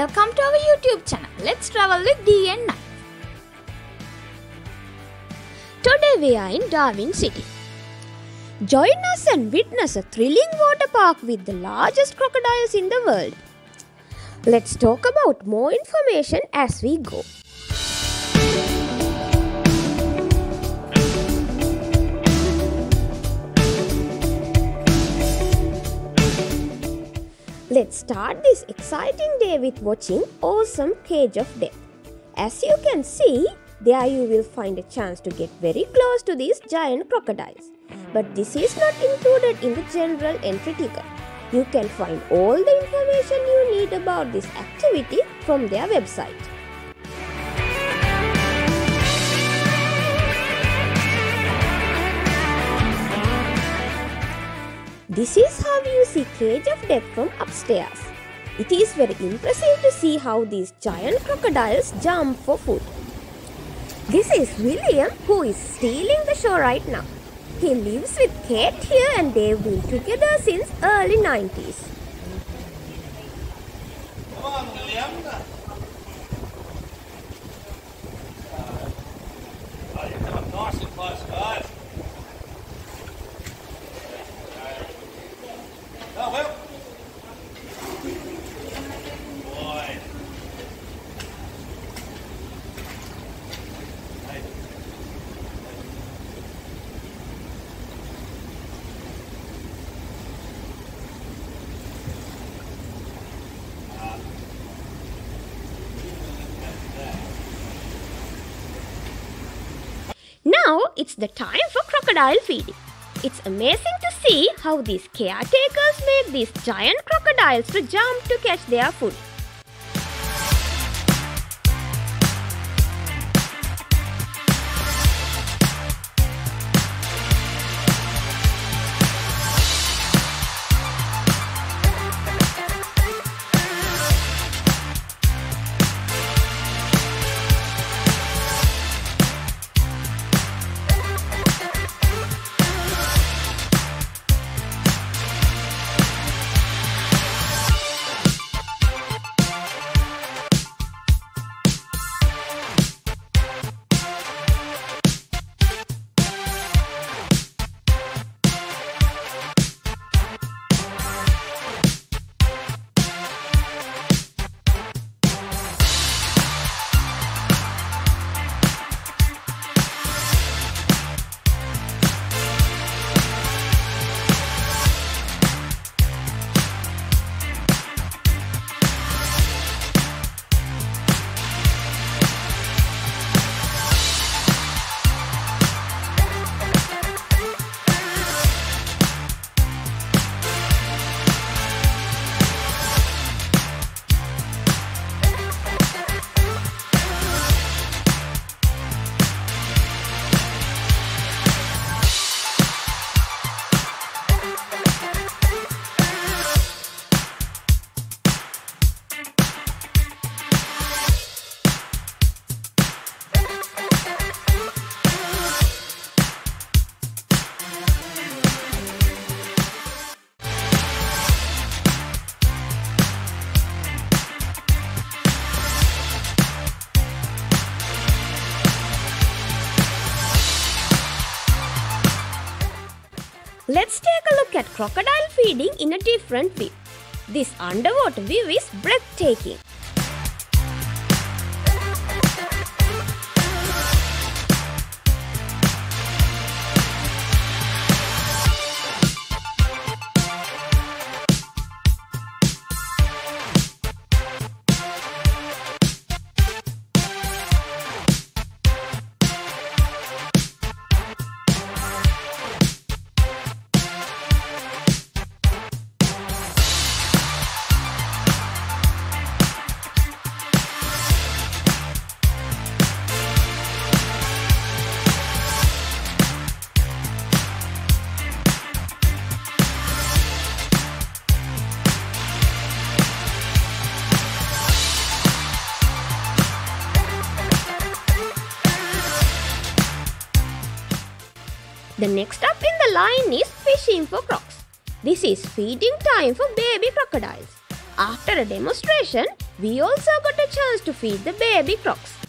Welcome to our YouTube channel. Let's travel with D and Knife. Today we are in Darwin City. Join us and witness a thrilling water park with the largest crocodiles in the world. Let's talk about more information as we go. Let's start this exciting day with watching Awesome Cage of Death. As you can see, there you will find a chance to get very close to these giant crocodiles. But this is not included in the general entry ticket. You can find all the information you need about this activity from their website. This is how you see Cage of Death from upstairs. It is very impressive to see how these giant crocodiles jump for food. This is William who is stealing the show right now. He lives with Kate here and they've been together since early 90s. Come on, William. Oh, you're coming nice and close, guys. Oh, well. Boy. Hey. Now it's the time for crocodile feeding. It's amazing to see how these caretakers make these giant crocodiles to jump to catch their food. Crocodile feeding in a different view. This underwater view is breathtaking. The next up in the line is fishing for crocs. This is feeding time for baby crocodiles. After a demonstration, we also got a chance to feed the baby crocs.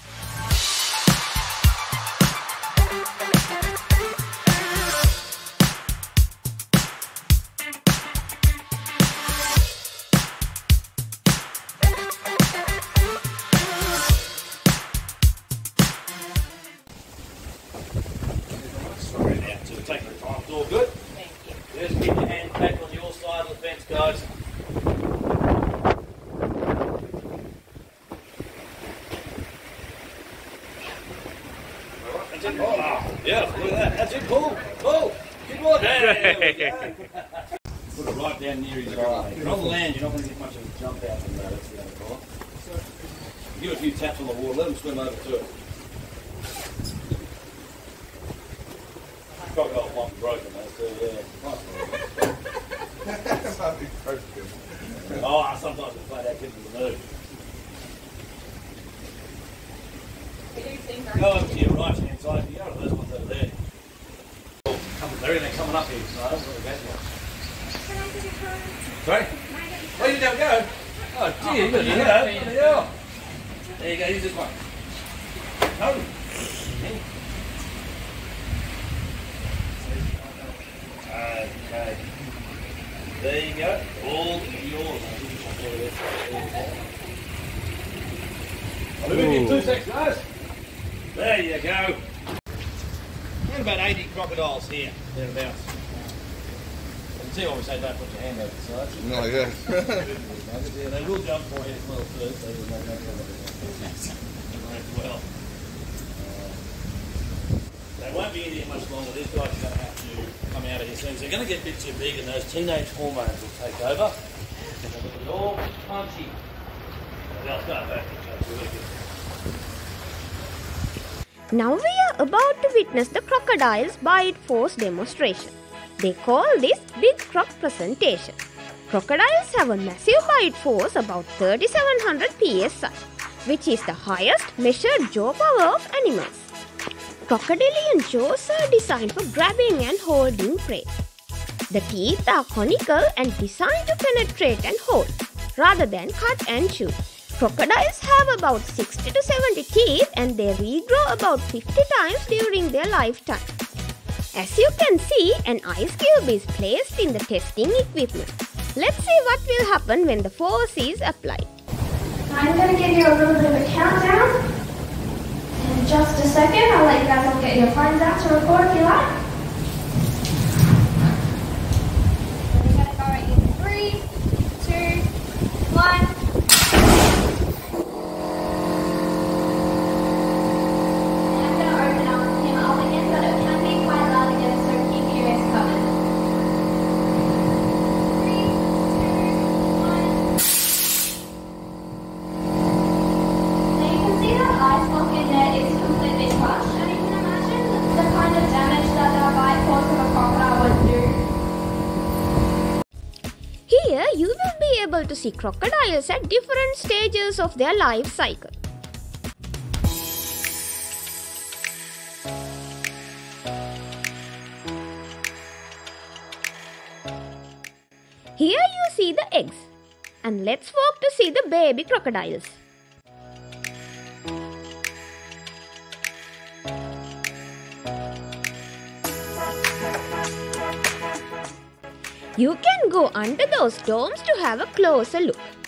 That's it. Oh, yeah, look at that. That's it. Pull. Pull. Keep on. There we go. Put it right down near his eye. If you're on the land, you're not going to get much of a jump out from that. That's the other colour. Give it a few taps on the water. Let him swim over to it. Crocodile's long broken, though, so yeah. Nice one. Oh, sometimes we play that kid with the move. We do things Go over to your right hand side. You go to those ones over there. Oh, come, everything coming up here. So that's what we're getting at. Sorry? Oh, oh, you don't go. Oh, dear, you got to go. There you go. Use this one. No. Okay. There you go. All yours. I'll be with you in two seconds, guys. There you go. Around about 80 crocodiles here, thereabouts. You can see why we say don't put your hand over the side. No, yeah. Yeah, they will jump for you as well first. They will make no problem as well. Uh, They won't be in here much longer. These guys are going to have to come out of here soon. They're going to get a bit too big and those teenage hormones will take over. And they'll be all punchy. They'll start back to each other. Now we are about to witness the crocodile's bite force demonstration. They call this Big Croc presentation. Crocodiles have a massive bite force about 3700 psi, which is the highest measured jaw power of animals. Crocodilian jaws are designed for grabbing and holding prey. The teeth are conical and designed to penetrate and hold, rather than cut and chew. Crocodiles have about 60 to 70 teeth and they regrow about 50 times during their lifetime. As you can see, an ice cube is placed in the testing equipment. Let's see what will happen when the force is applied. I'm going to give you a little bit of a countdown. In just a second, I'll let you guys all get your phones out to record if you like. Able to see crocodiles at different stages of their life cycle. Here you see the eggs. And let's walk to see the baby crocodiles. You can go under those domes to have a closer look.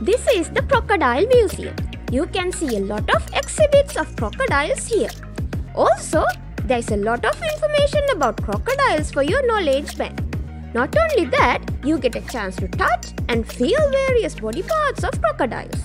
This is the Crocodile Museum. You can see a lot of exhibits of crocodiles here. Also, there is a lot of information about crocodiles for your knowledge bank. Not only that, you get a chance to touch and feel various body parts of crocodiles.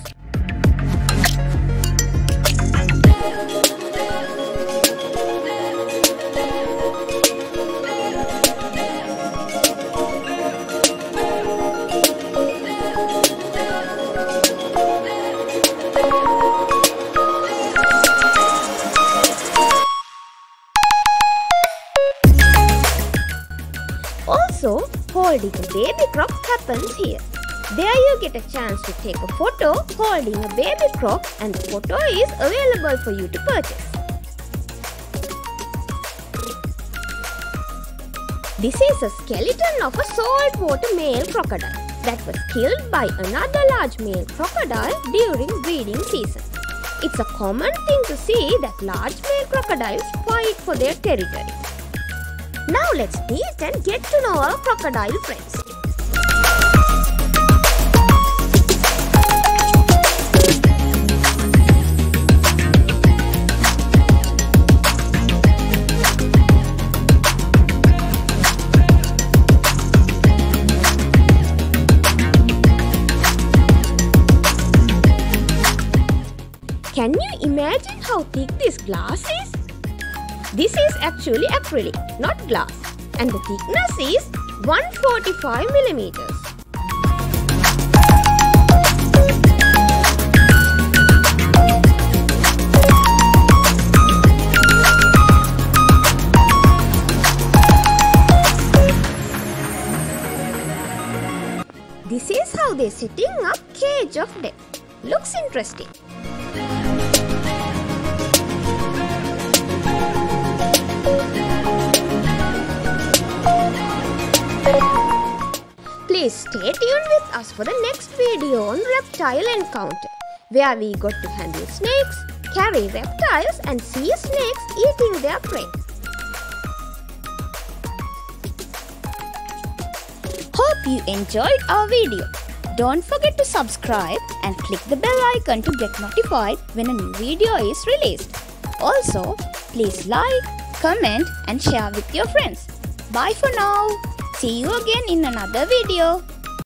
Holding baby croc happens here. There you get a chance to take a photo holding a baby croc and the photo is available for you to purchase. This is a skeleton of a saltwater male crocodile that was killed by another large male crocodile during breeding season. It's a common thing to see that large male crocodiles fight for their territory. Now let's meet and get to know our crocodile friends. Can you imagine how thick this glass is? This is actually acrylic, not glass, and the thickness is 145 millimeters. This is how they're setting up Cage of Death. Looks interesting. Please stay tuned with us for the next video on Reptile Encounter, where we got to handle snakes, carry reptiles, and see snakes eating their prey. Hope you enjoyed our video. Don't forget to subscribe and click the bell icon to get notified when a new video is released. Also, please like, comment and share with your friends. Bye for now. See you again in another video.